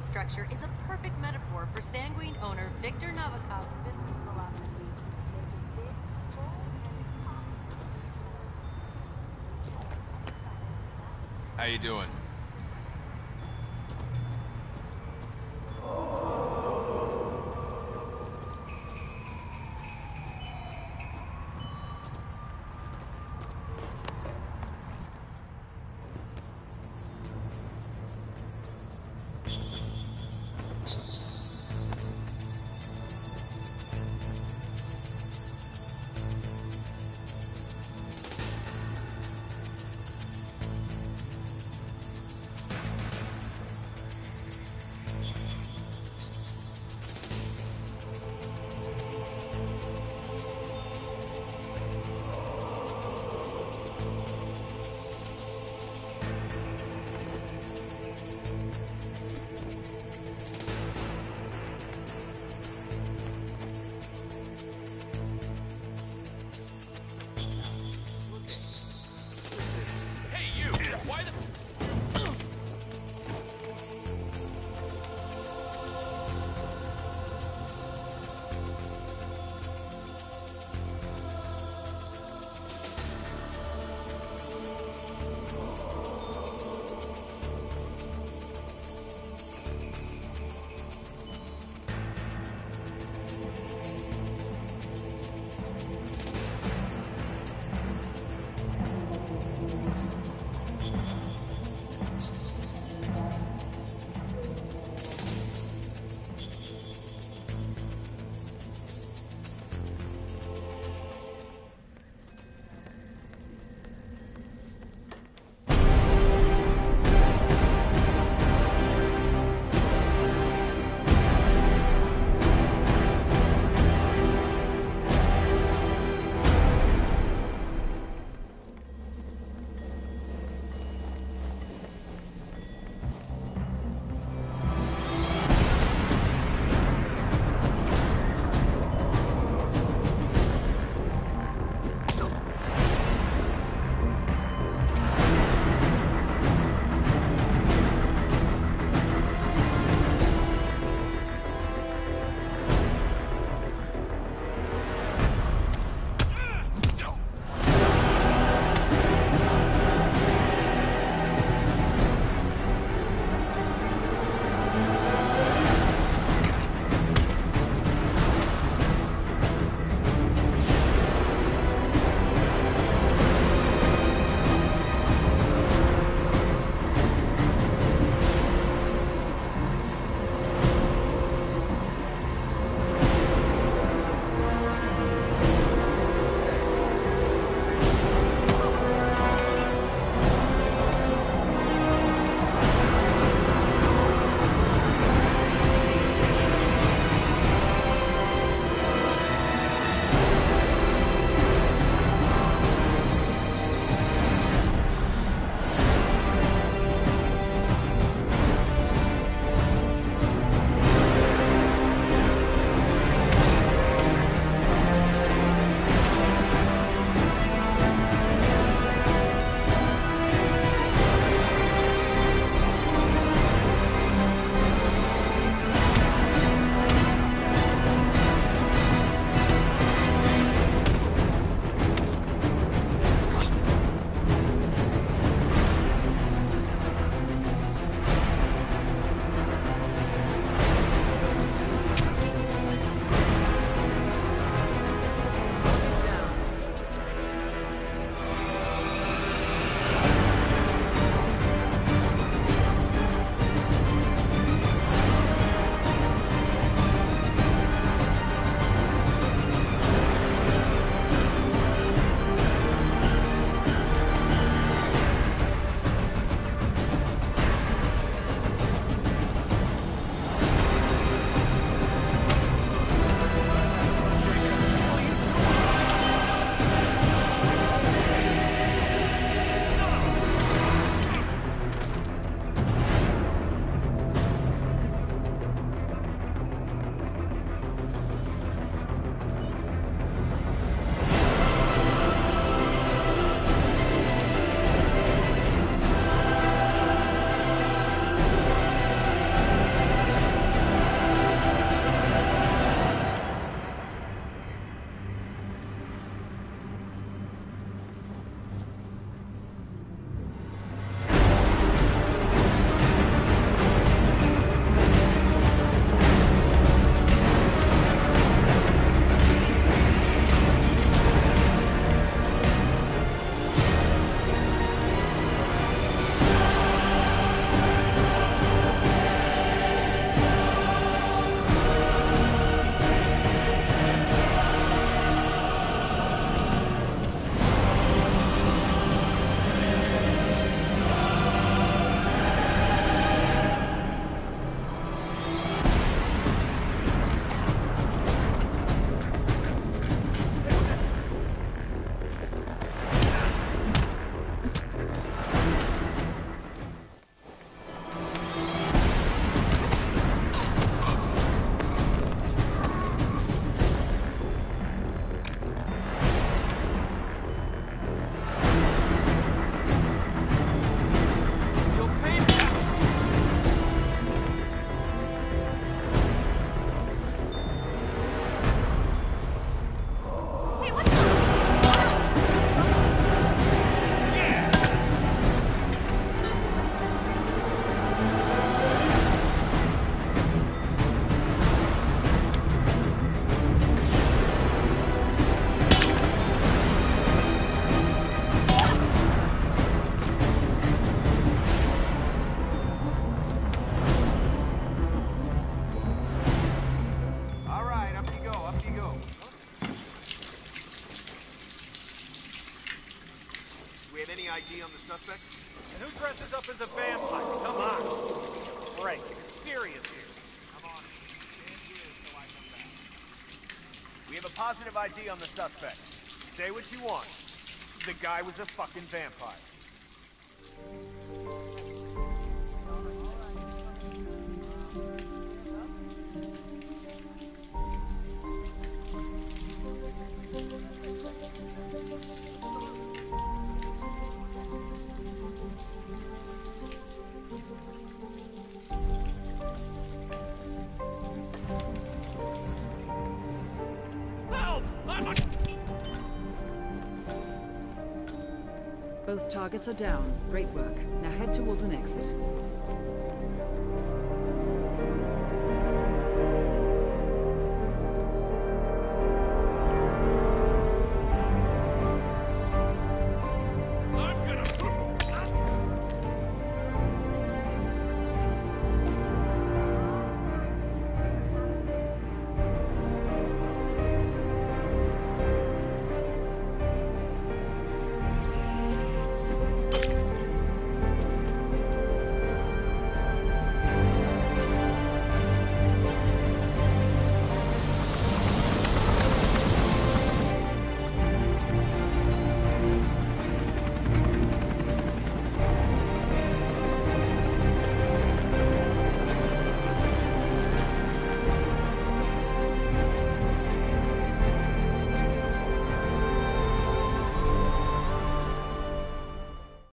structure is a perfect metaphor for sanguine owner Viktor Novikov's business philosophy. How you doing? As a vampire? Come on. Great. Serious here. I'm on it. Stand here until I come back. We have a positive ID on the suspect. Say what you want. The guy was a fucking vampire. Both targets are down. Great work. Now head towards an exit.